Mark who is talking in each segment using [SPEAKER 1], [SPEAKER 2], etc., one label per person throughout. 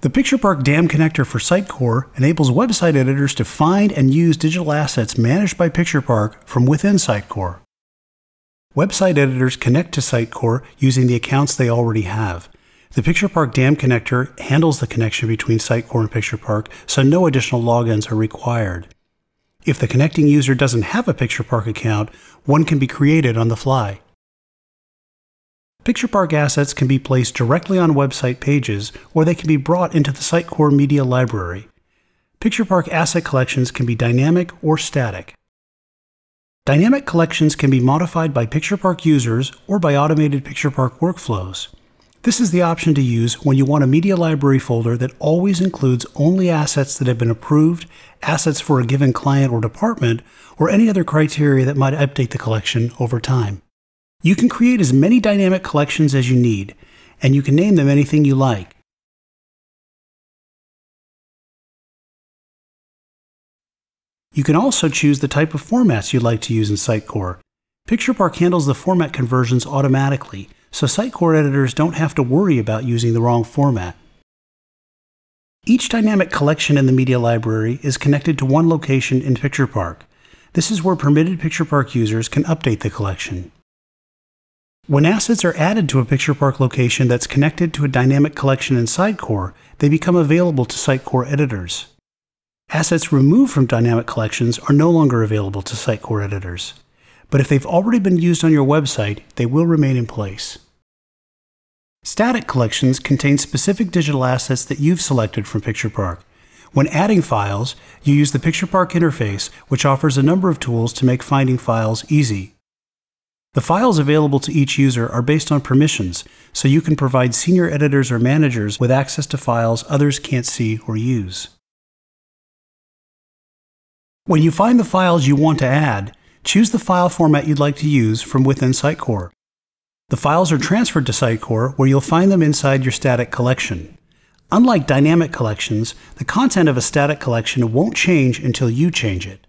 [SPEAKER 1] The PicturePark DAM connector for Sitecore enables website editors to find and use digital assets managed by PicturePark from within Sitecore. Website editors connect to Sitecore using the accounts they already have. The PicturePark DAM connector handles the connection between Sitecore and PicturePark, so no additional logins are required. If the connecting user doesn't have a PicturePark account, one can be created on the fly. PicturePark assets can be placed directly on website pages, or they can be brought into the Sitecore Media Library. PicturePark asset collections can be dynamic or static. Dynamic collections can be modified by PicturePark users or by automated PicturePark workflows. This is the option to use when you want a media library folder that always includes only assets that have been approved, assets for a given client or department, or any other criteria that might update the collection over time. You can create as many dynamic collections as you need, and you can name them anything you like. You can also choose the type of formats you'd like to use in Sitecore. PicturePark handles the format conversions automatically, so Sitecore editors don't have to worry about using the wrong format. Each dynamic collection in the media library is connected to one location in PicturePark. This is where permitted PicturePark users can update the collection. When assets are added to a PicturePark location that's connected to a dynamic collection in Sitecore, they become available to Sitecore editors. Assets removed from dynamic collections are no longer available to Sitecore editors. But if they've already been used on your website, they will remain in place. Static collections contain specific digital assets that you've selected from PicturePark. When adding files, you use the PicturePark interface, which offers a number of tools to make finding files easy. The files available to each user are based on permissions, so you can provide senior editors or managers with access to files others can't see or use. When you find the files you want to add, choose the file format you'd like to use from within Sitecore. The files are transferred to Sitecore where you'll find them inside your static collection. Unlike dynamic collections, the content of a static collection won't change until you change it.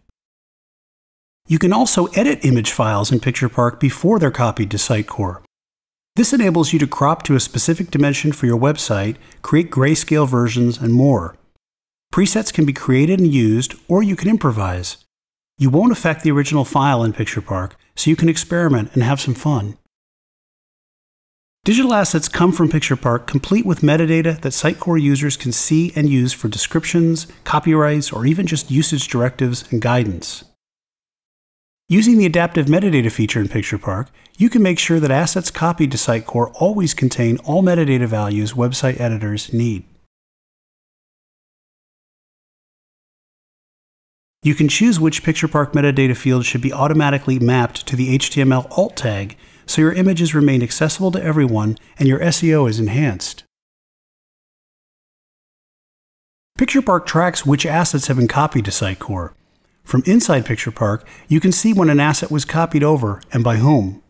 [SPEAKER 1] You can also edit image files in PicturePark before they're copied to Sitecore. This enables you to crop to a specific dimension for your website, create grayscale versions, and more. Presets can be created and used, or you can improvise. You won't affect the original file in PicturePark, so you can experiment and have some fun. Digital assets come from PicturePark complete with metadata that Sitecore users can see and use for descriptions, copyrights, or even just usage directives and guidance. Using the adaptive metadata feature in PicturePark, you can make sure that assets copied to Sitecore always contain all metadata values website editors need. You can choose which PicturePark metadata fields should be automatically mapped to the HTML alt tag so your images remain accessible to everyone and your SEO is enhanced. PicturePark tracks which assets have been copied to Sitecore. From inside PicturePark, you can see when an asset was copied over and by whom.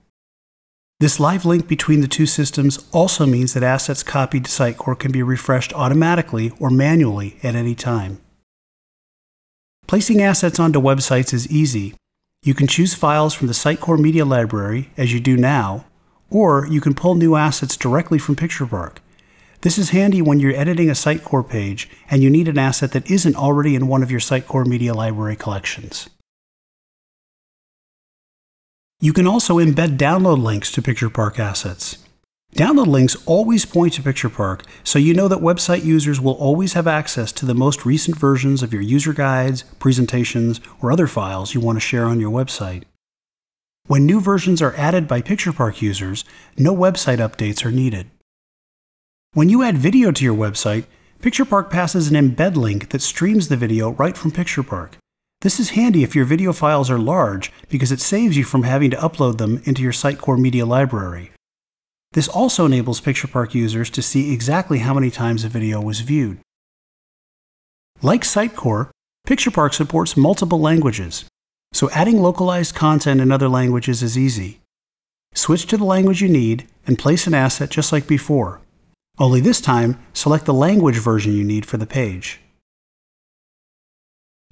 [SPEAKER 1] This live link between the two systems also means that assets copied to Sitecore can be refreshed automatically or manually at any time. Placing assets onto websites is easy. You can choose files from the Sitecore Media Library, as you do now, or you can pull new assets directly from PicturePark. This is handy when you're editing a Sitecore page and you need an asset that isn't already in one of your Sitecore Media Library collections. You can also embed download links to PicturePark assets. Download links always point to PicturePark, so you know that website users will always have access to the most recent versions of your user guides, presentations, or other files you want to share on your website. When new versions are added by PicturePark users, no website updates are needed. When you add video to your website, PicturePark passes an embed link that streams the video right from PicturePark. This is handy if your video files are large because it saves you from having to upload them into your Sitecore media library. This also enables PicturePark users to see exactly how many times a video was viewed. Like Sitecore, PicturePark supports multiple languages, so adding localized content in other languages is easy. Switch to the language you need and place an asset just like before. Only this time, select the language version you need for the page.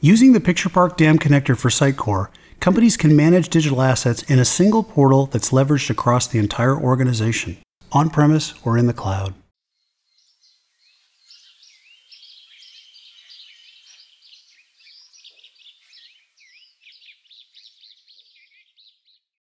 [SPEAKER 1] Using the PicturePark DAM connector for Sitecore, companies can manage digital assets in a single portal that's leveraged across the entire organization, on-premise or in the cloud.